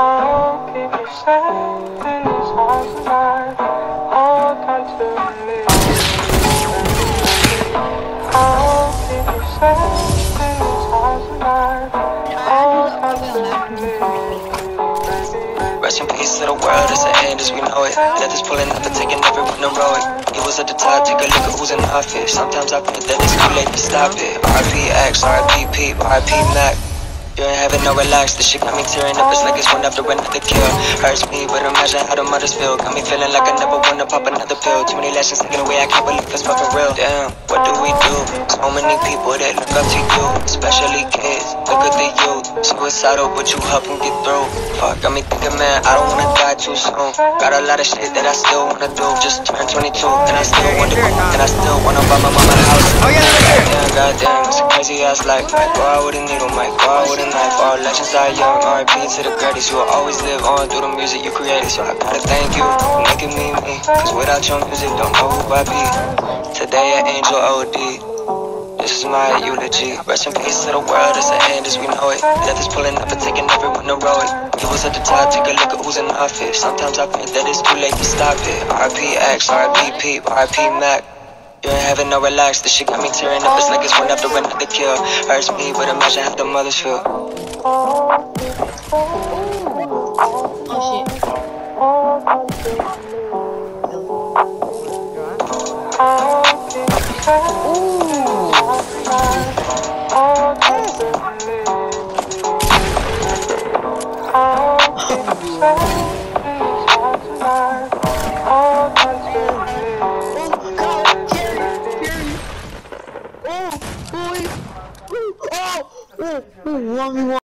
I'll keep you safe in this house tonight. Hold on me. I'll keep you safe in this house tonight. Hold on to me. Rest in peace to the world, it's the end as we know it. Death is pulling up and taking everyone to row it. He was at the top, take a look at who's in office. Sometimes I think that it's too late to stop it. RIP X, RIP Mac. You ain't having no relax, this shit got me tearing up, it's like it's one after another kill. Hurts me, but imagine how the mothers feel. Got me feeling like I never wanna pop another pill. Too many lessons taken away, I can't believe it's fucking real. Damn, what do we do? So many people that look up to you, especially kids. Look at the youth, suicidal, but you help them get through. Fuck, got me thinking, man, I don't wanna die too soon. Got a lot of shit that I still wanna do. Just turned 22, and I still wanna wonder, and I still wanna buy my mama a house. Oh yeah, crazy ass life. Out with a needle, go out with a knife. All legends die young, RIP to the greatest. You will always live on through the music you created. So I gotta thank you for making me me. Cause without your music, don't know who I be. Today, an angel OD. This is my eulogy. Rest in peace to the world, it's the end as we know it. Death is pulling up and taking everyone to row it. He was at the top, take a look at who's in office. Sometimes I think that it's too late to stop it. RIP X, RIP Pete, RIP Mac. You ain't having no relax, this shit got me tearing up. It's like it's one after another kill. Hurts me, but imagine how the mothers feel. Oh shit. I'll Oh, boy. Oh, oh,